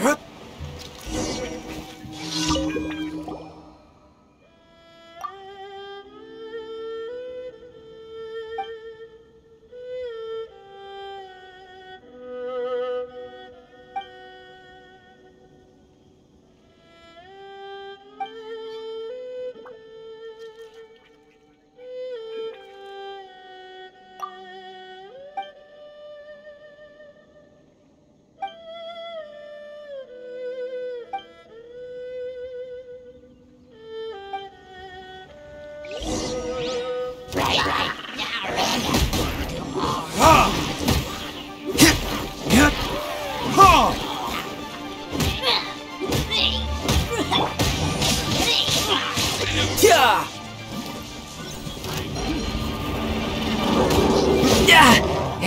Yeah!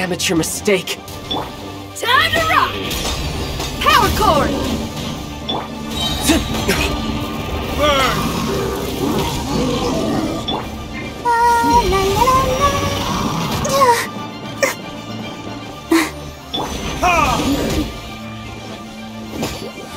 Amateur mistake. Time to rock! Power chord!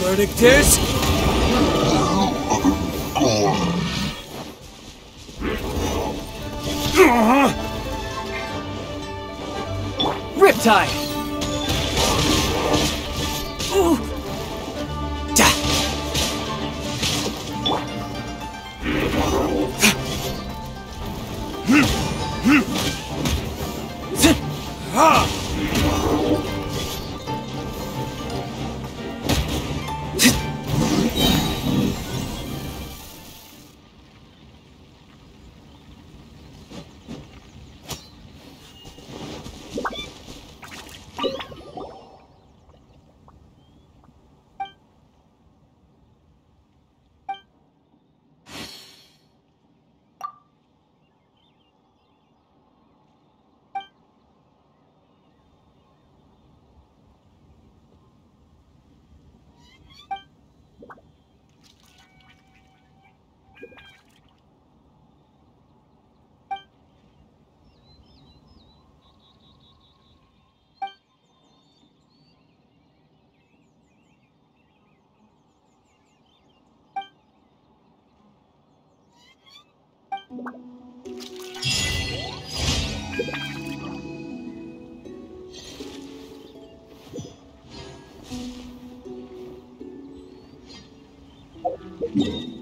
Verdict is... Riptide! う、っはあ you.